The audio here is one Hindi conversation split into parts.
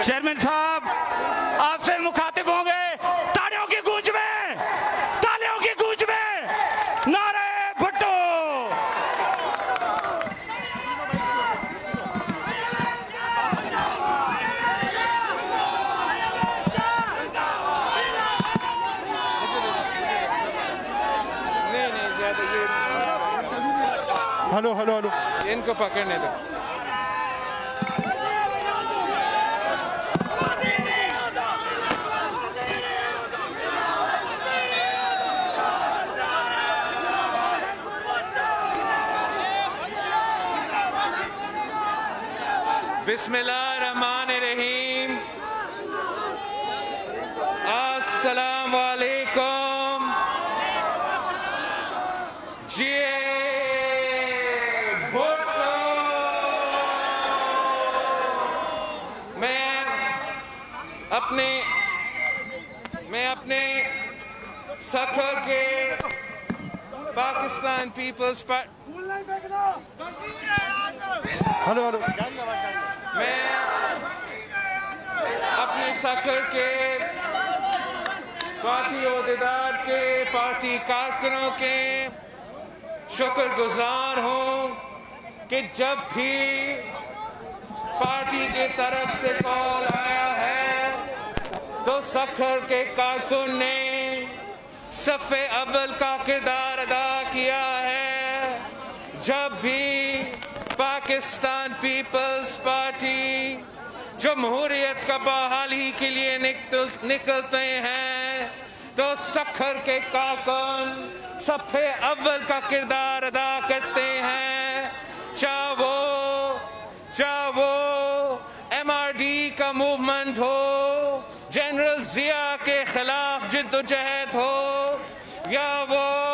चेयरमैन साहब आपसे मुखातिब होंगे। तालियों की गूंज में तालियों की गूंज में नारे भट्टो। Hello hello hello. इनको पकड़ने दो। बिस्मिल्लाहिर्रहमानिर्रहीम। अस्सलाम वालेकुम जिए भुट्टो मैं अपने मैं अपने सफ़र के Pakistan peoples party hello hello. मैं अपने सफ़र के पार्टी अहदेदार के पार्टी कारकुनों के शुक्रगुजार हूँ कि जब भी पार्टी की तरफ़ से कॉल आया है तो सखर के कारकुन ने सफ़े अव्वल का किरदार अदा किया है। जब भी पाकिस्तान पीपल्स पार्टी जमहूरियत का बहाली के लिए निकल, निकलते हैं। तो सखर के कारकुन सफ़े अव्वल का किरदार अदा करते हैं। चाहे वो चाहे वो एमआरडी का मूवमेंट हो जनरल जिया के खिलाफ जिद्दोजहद हो या वो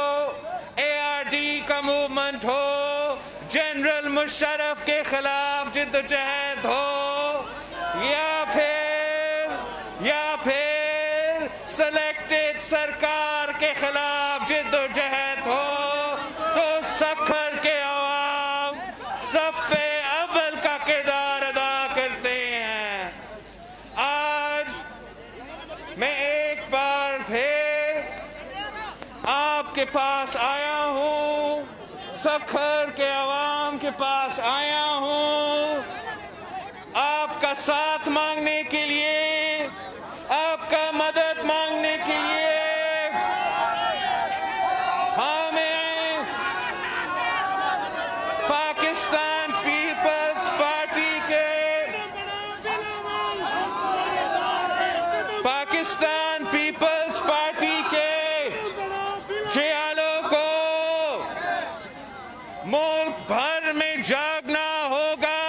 मुशर्रफ के खिलाफ जिद्दोजहद हो, या फिर या फिर सेलेक्टेड सरकार के खिलाफ जिद्दोजहद हो तो सफ़र के अवाम सफ़े अव्वल का किरदार अदा करते हैं। आज मैं एक बार फिर आपके पास आया सखर के आवाम के पास आया हूँ। आपका साथ मांगने के लिए आपका मदद मुल्क भर में जागना होगा,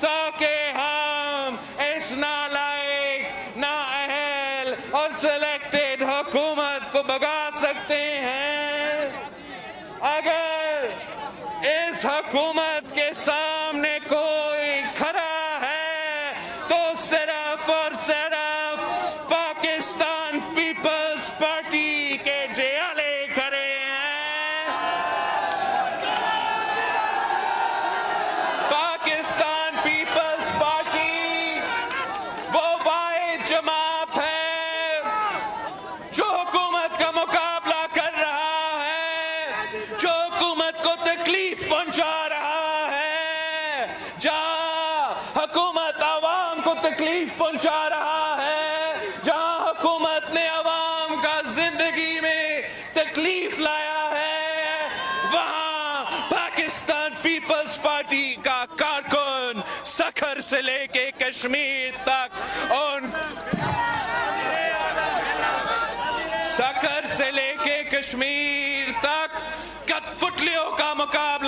ताकि हम इस नालायक, नाअहल और सिलेक्टेड हुकूमत को भगा सकते हैं। अगर इस हुकूमत के सामने कोई खड़ा है तो सिर्फ़ और सिर्फ़ जो हुकूमत को तकलीफ़ पहुँचा रहा है जहाँ हुकूमत आवाम को तकलीफ़ पहुँचा रहा है जहाँ हुकूमत ने आवाम का ज़िंदगी में तकलीफ़ लाया है, वहाँ पाकिस्तान पीपल्स पार्टी का कारकुन सखर से लेके कश्मीर तक उन सखर से लेके कश्मीर तक कठपुतलियों का मुकाबला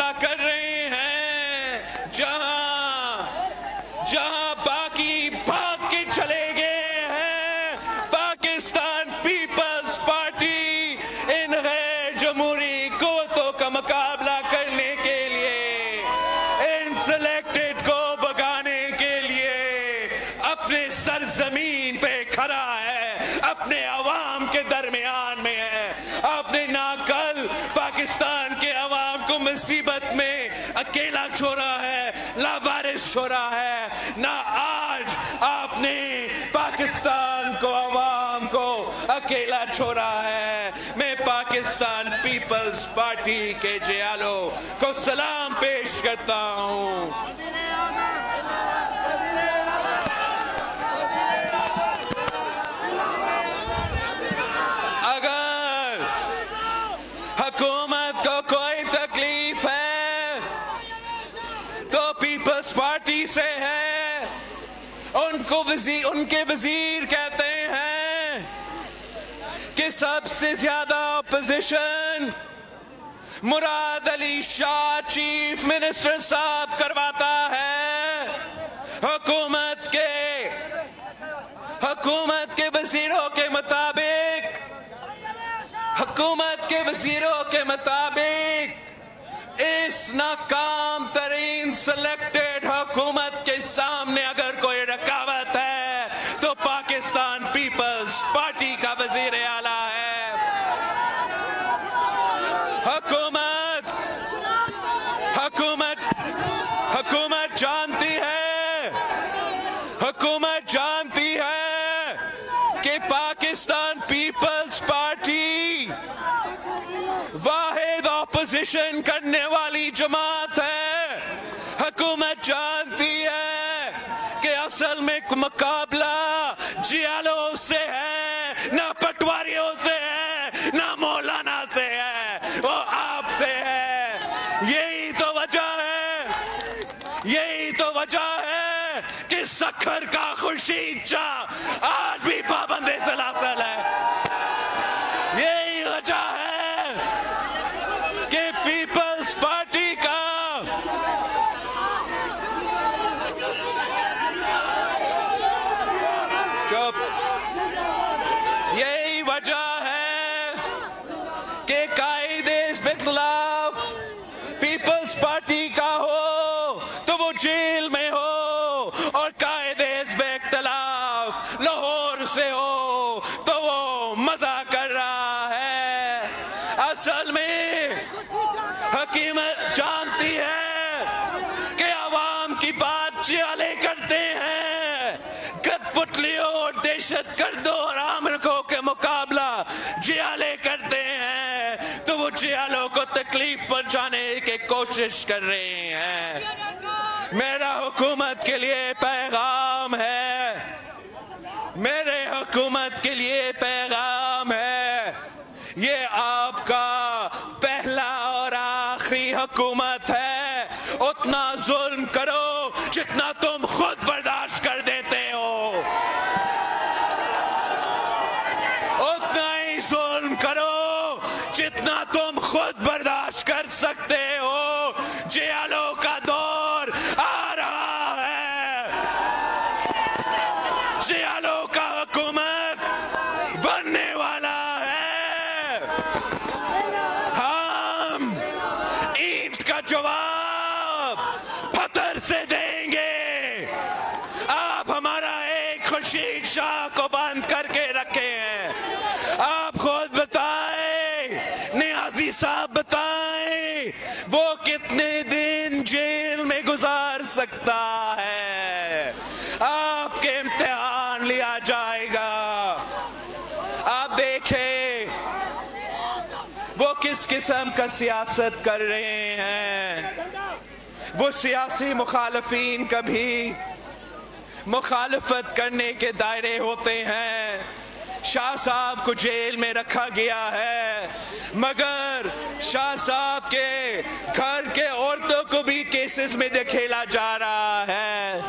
रहा है लावारिश हो रहा है, ना आज आपने पाकिस्तान को, आवाम को अकेला छोड़ा है। मैं पाकिस्तान पीपल्स पार्टी के जयालो को सलाम पेश करता हूँ। से है। उनको वज़ीर उनके वज़ीर कहते हैं कि सबसे ज़्यादा opposition Murad Ali Shah chief minister साहब करवाता है। हुकूमत के हुकूमत के वजीरों के मुताबिक, हुकूमत के वजीरों के मुताबिक इस नाकाम तरीन सिलेक्टेड हुकूमत के सामने अगर कोई रकावट है तो पाकिस्तान पीपल्स पार्टी का वज़ीर आला है। हुकूमत हुकूमत हुकूमत जानती है, हुकूमत जानती है कि पाकिस्तान पीपल्स पार्टी वाहिद ऑपोजिशन करने वाली जमात है। हुकूमत जानती है कि असल में मुकाबला जियालो से है, ना पटवारियों से है, ना मौलाना से है, वो आपसे है। यही तो वजह है, यही तो वजह है कि सखर का खुशी आज भी पाबंदी सलासल है। तकलीफ़ पहुँचाने की कोशिश कर रहे हैं। मेरा हुकूमत के लिए पैगाम है। मेरे हुकूमत के लिए पैगाम एक शाह को बंद करके रखे हैं। आप खुद बताए, नियाजी साहब बताए, वो कितने दिन जेल में गुजार सकता है? आपके इम्तिहान लिया जाएगा। आप देखें, वो किस किस्म का सियासत कर रहे हैं? वो सियासी मुखालफीन कभी मुखालफत करने के दायरे होते हैं। शाह साहब को जेल में रखा गया है। मगर शाह साहब के घर के औरतों को भी केसेस में धकेला जा रहा है।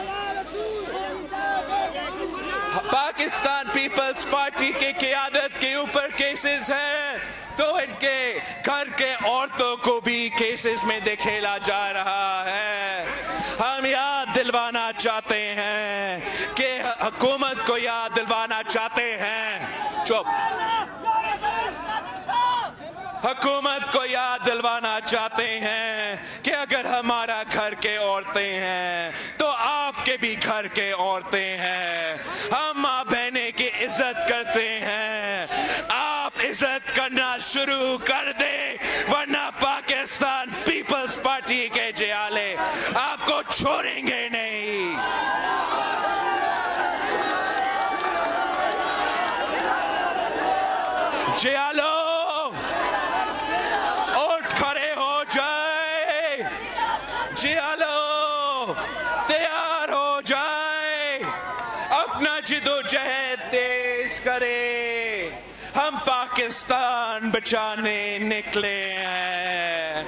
पाकिस्तान पीपल्स पार्टी के क्यादत के ऊपर केसेस हैं तो इनके घर के औरतों को भी केसेस में धकेला जा रहा है। हम याद दिलवाना चाहते हैं कि हुकूमत को याद दिलवाना चाहते हैं। चुप। हुकूमत को याद दिलवाना चाहते हैं कि अगर हमारा घर के औरतें हैं तो आपके भी घर के औरतें हैं। हम माँ बहने की इज़्ज़त करते हैं। आप इज़्ज़त करना शुरू कर दे, वरना पाकिस्तान पीपल्स पार्टी के जयाले आपको छोड़ेंगे नहीं तैयार हो जाए अपना जिदोजहद तेज करे। हम पाकिस्तान बचाने निकले हैं।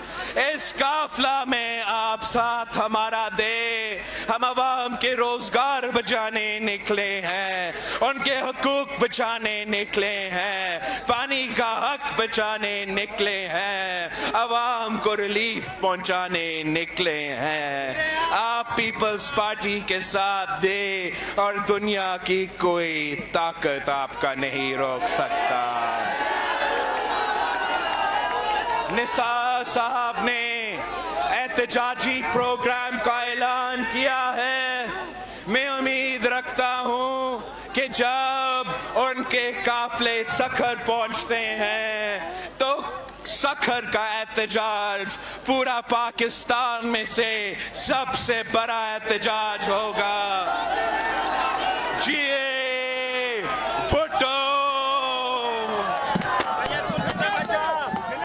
इस काफला में आप साथ हमारा दे। हम आवाम के रोज़गार बचाने निकले हैं। उनके हकूक बचाने निकले हैं। पानी का हक बचाने निकले हैं। आवाम को रिलीफ पहुँचाने निकले हैं। आप पीपल्स पार्टी के साथ दे और दुनिया की कोई ताकत आपका नहीं रोक सकता। निसार साहब ने एहतजाजी प्रोग्राम कि जब उनके काफले सखर पहुँचते हैं तो सखर का एहतजाज पूरा पाकिस्तान में से सबसे बड़ा एहतजाज होगा। जिए